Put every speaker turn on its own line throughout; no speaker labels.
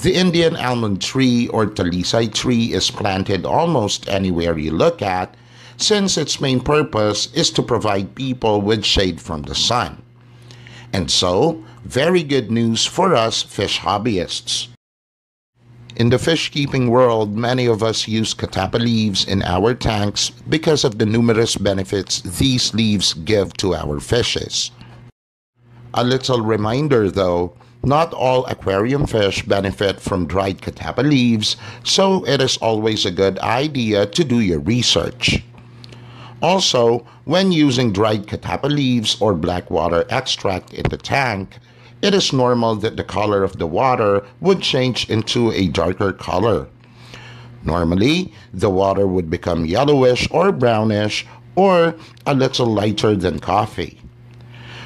The Indian almond tree or talisay tree is planted almost anywhere you look at since its main purpose is to provide people with shade from the sun. And so, very good news for us fish hobbyists. In the fish keeping world, many of us use catappa leaves in our tanks because of the numerous benefits these leaves give to our fishes. A little reminder though, not all aquarium fish benefit from dried catappa leaves, so it is always a good idea to do your research. Also, when using dried catappa leaves or black water extract in the tank, it is normal that the color of the water would change into a darker color. Normally, the water would become yellowish or brownish or a little lighter than coffee.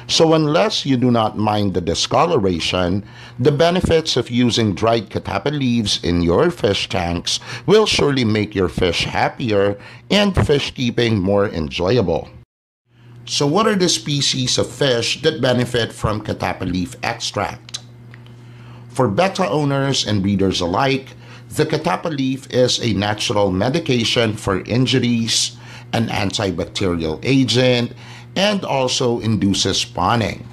So unless you do not mind the discoloration, the benefits of using dried catappa leaves in your fish tanks will surely make your fish happier and fish keeping more enjoyable. So what are the species of fish that benefit from catappa leaf extract? For betta owners and breeders alike, the catappa leaf is a natural medication for injuries, an antibacterial agent, and also induces spawning.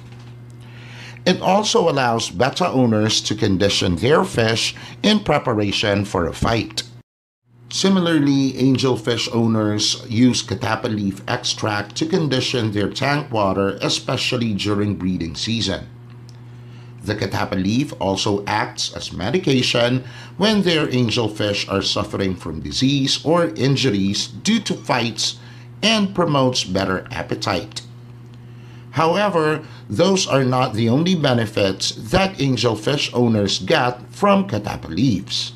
It also allows betta owners to condition their fish in preparation for a fight. Similarly, angelfish owners use catappa leaf extract to condition their tank water, especially during breeding season. The catappa leaf also acts as medication when their angelfish are suffering from disease or injuries due to fights and promotes better appetite. However, those are not the only benefits that angelfish owners get from catappa leaves.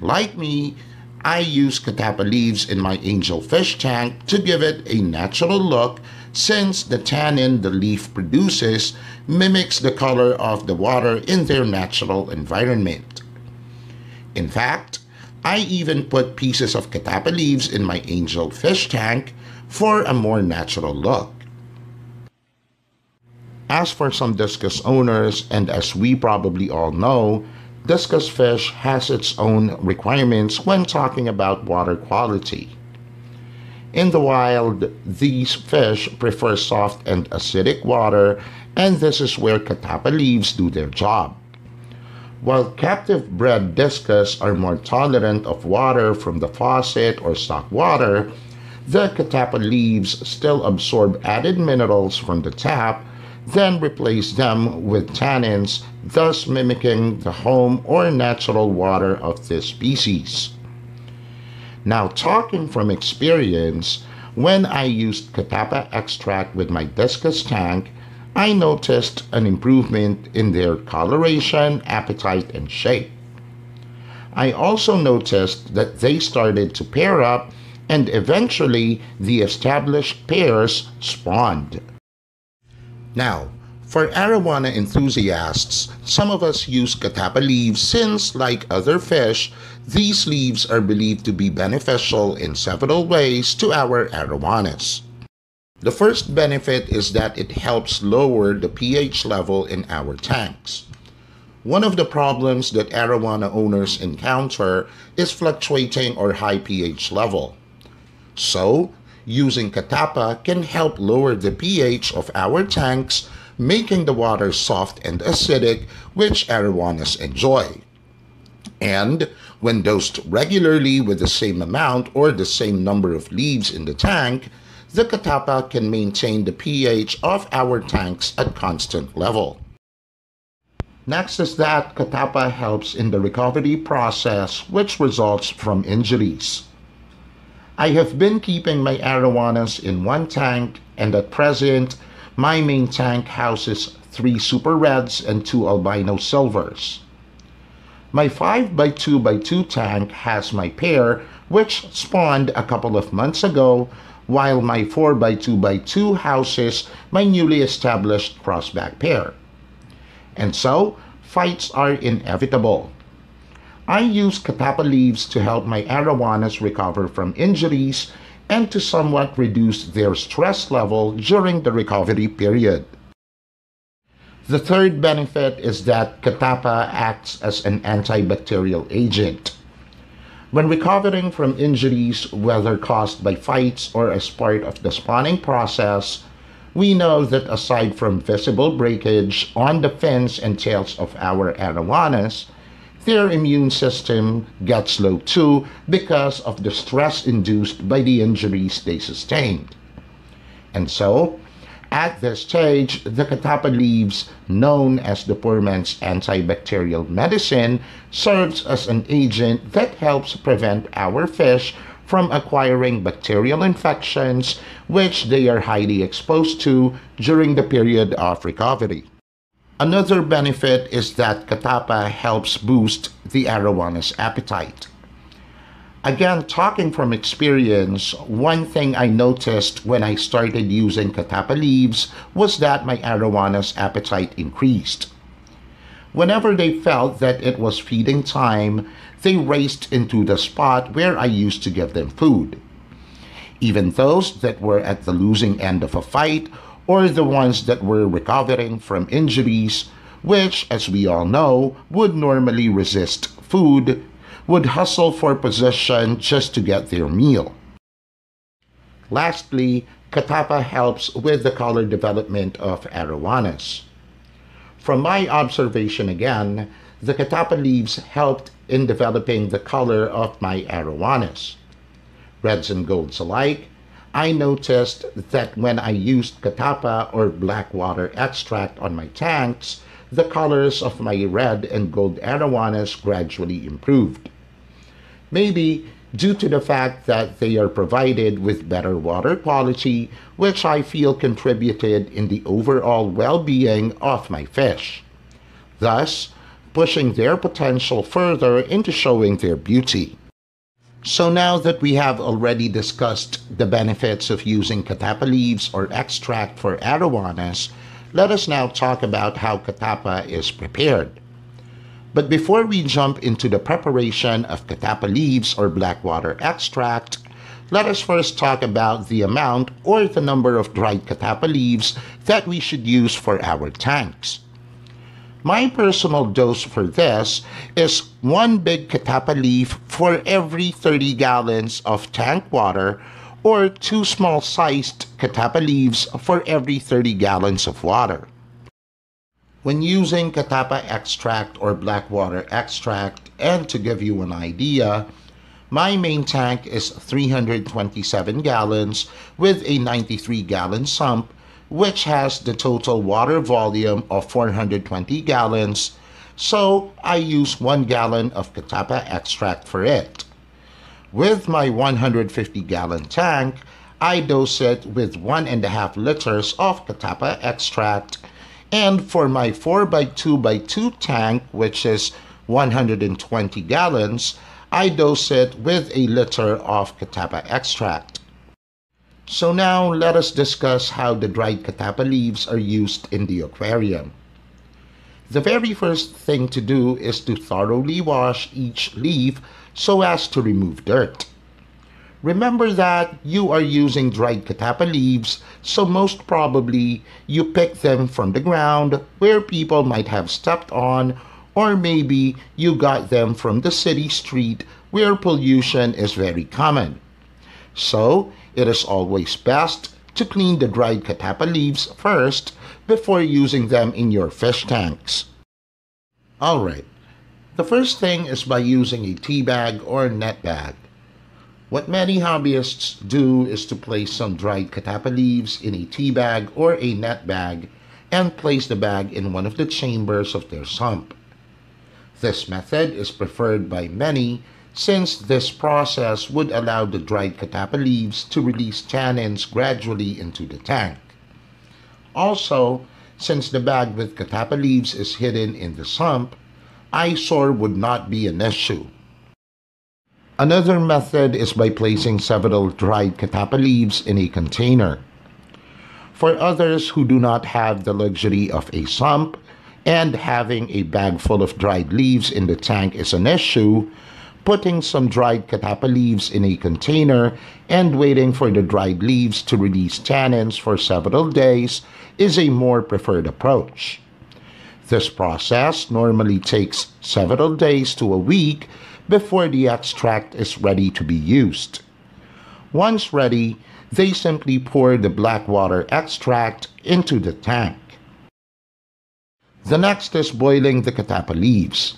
Like me, I use catappa leaves in my angelfish tank to give it a natural look since the tannin the leaf produces mimics the color of the water in their natural environment. In fact, I even put pieces of catappa leaves in my angel fish tank for a more natural look. As for some discus owners, and as we probably all know, discus fish has its own requirements when talking about water quality. In the wild, these fish prefer soft and acidic water, and this is where catappa leaves do their job. While captive bred discus are more tolerant of water from the faucet or stock water, the catappa leaves still absorb added minerals from the tap, then replace them with tannins, thus mimicking the home or natural water of this species. Now, talking from experience, when I used catappa extract with my discus tank, I noticed an improvement in their coloration, appetite, and shape. I also noticed that they started to pair up and eventually the established pairs spawned. Now, for arowana enthusiasts, some of us use catappa leaves since, like other fish, these leaves are believed to be beneficial in several ways to our arowanas. The first benefit is that it helps lower the pH level in our tanks. One of the problems that arowana owners encounter is fluctuating or high pH level. So, using Catappa can help lower the pH of our tanks, making the water soft and acidic, which arowanas enjoy. And when dosed regularly with the same amount or the same number of leaves in the tank, the Catappa can maintain the pH of our tanks at constant level. Next is that Catappa helps in the recovery process which results from injuries. I have been keeping my arowanas in one tank and at present my main tank houses three super reds and two albino silvers. My 5x2x2 tank has my pair which spawned a couple of months ago while my 4x2x2 houses my newly established crossback pair. And so, fights are inevitable. I use catappa leaves to help my arowanas recover from injuries and to somewhat reduce their stress level during the recovery period. The third benefit is that Catappa acts as an antibacterial agent. When recovering from injuries, whether caused by fights or as part of the spawning process, we know that aside from visible breakage on the fins and tails of our arowanas, their immune system gets low too because of the stress induced by the injuries they sustained. And so, at this stage, the catappa leaves, known as the poor man's antibacterial medicine, serves as an agent that helps prevent our fish from acquiring bacterial infections which they are highly exposed to during the period of recovery. Another benefit is that catappa helps boost the arowanas appetite. Again, talking from experience, one thing I noticed when I started using catappa leaves was that my arowanas appetite increased. Whenever they felt that it was feeding time, they raced into the spot where I used to give them food. Even those that were at the losing end of a fight or the ones that were recovering from injuries, which, as we all know, would normally resist food would hustle for position just to get their meal. Lastly, Catappa helps with the color development of arowanas. From my observation again, the Catappa leaves helped in developing the color of my arowanas. Reds and golds alike, I noticed that when I used Catappa or black water extract on my tanks, the colors of my red and gold arowanas gradually improved. Maybe due to the fact that they are provided with better water quality, which I feel contributed in the overall well-being of my fish. Thus, pushing their potential further into showing their beauty. So now that we have already discussed the benefits of using catappa leaves or extract for arowanas, let us now talk about how catappa is prepared. But before we jump into the preparation of catappa leaves or black water extract, let us first talk about the amount or the number of dried catappa leaves that we should use for our tanks. My personal dose for this is one big catappa leaf for every 30 gallons of tank water or two small sized catappa leaves for every 30 gallons of water. When using catappa extract or black water extract, and to give you an idea, my main tank is 327 gallons with a 93 gallon sump, which has the total water volume of 420 gallons, so I use 1 gallon of catappa extract for it. With my 150 gallon tank, I dose it with 1.5 liters of catappa extract and for my 4x2x2 tank, which is 120 gallons, I dose it with a liter of Catappa extract. So now let us discuss how the dried Catappa leaves are used in the aquarium. The very first thing to do is to thoroughly wash each leaf so as to remove dirt. Remember that you are using dried catappa leaves, so most probably you pick them from the ground where people might have stepped on, or maybe you got them from the city street where pollution is very common. So, it is always best to clean the dried catappa leaves first before using them in your fish tanks. Alright, the first thing is by using a tea bag or net bag. What many hobbyists do is to place some dried catappa leaves in a tea bag or a net bag and place the bag in one of the chambers of their sump. This method is preferred by many since this process would allow the dried catappa leaves to release tannins gradually into the tank. Also, since the bag with catappa leaves is hidden in the sump, eyesore would not be an issue. Another method is by placing several dried catappa leaves in a container. For others who do not have the luxury of a sump and having a bag full of dried leaves in the tank is an issue, putting some dried catappa leaves in a container and waiting for the dried leaves to release tannins for several days is a more preferred approach. This process normally takes several days to a week before the extract is ready to be used. Once ready, they simply pour the black water extract into the tank. The next is boiling the catappa leaves.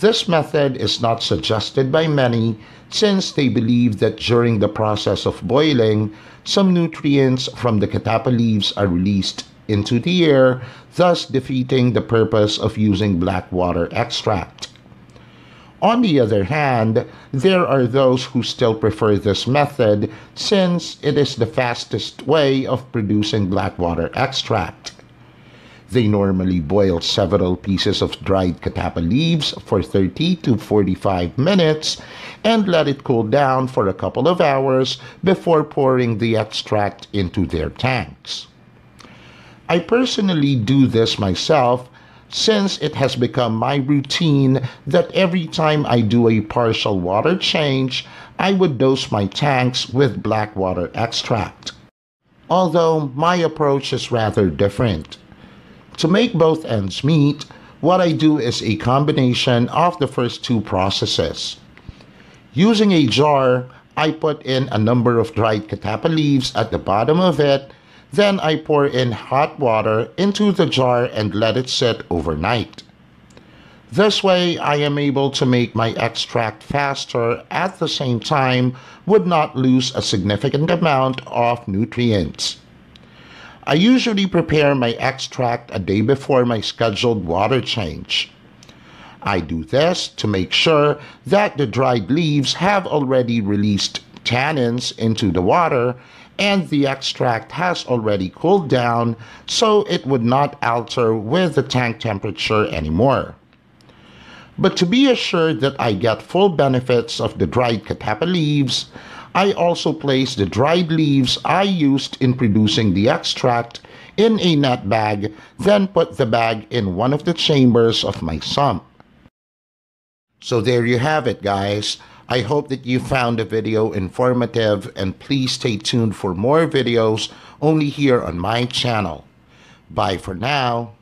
This method is not suggested by many since they believe that during the process of boiling, some nutrients from the catappa leaves are released into the air, thus defeating the purpose of using black water extract. On the other hand, there are those who still prefer this method since it is the fastest way of producing black water extract. They normally boil several pieces of dried catappa leaves for 30 to 45 minutes and let it cool down for a couple of hours before pouring the extract into their tanks. I personally do this myself since it has become my routine that every time I do a partial water change, I would dose my tanks with black water extract. Although my approach is rather different. To make both ends meet, what I do is a combination of the first two processes. Using a jar, I put in a number of dried catappa leaves at the bottom of it then I pour in hot water into the jar and let it sit overnight. This way, I am able to make my extract faster at the same time would not lose a significant amount of nutrients. I usually prepare my extract a day before my scheduled water change. I do this to make sure that the dried leaves have already released tannins into the water and the extract has already cooled down so it would not alter with the tank temperature anymore. But to be assured that I get full benefits of the dried catappa leaves, I also place the dried leaves I used in producing the extract in a net bag, then put the bag in one of the chambers of my sump. So there you have it, guys. I hope that you found the video informative and please stay tuned for more videos only here on my channel. Bye for now.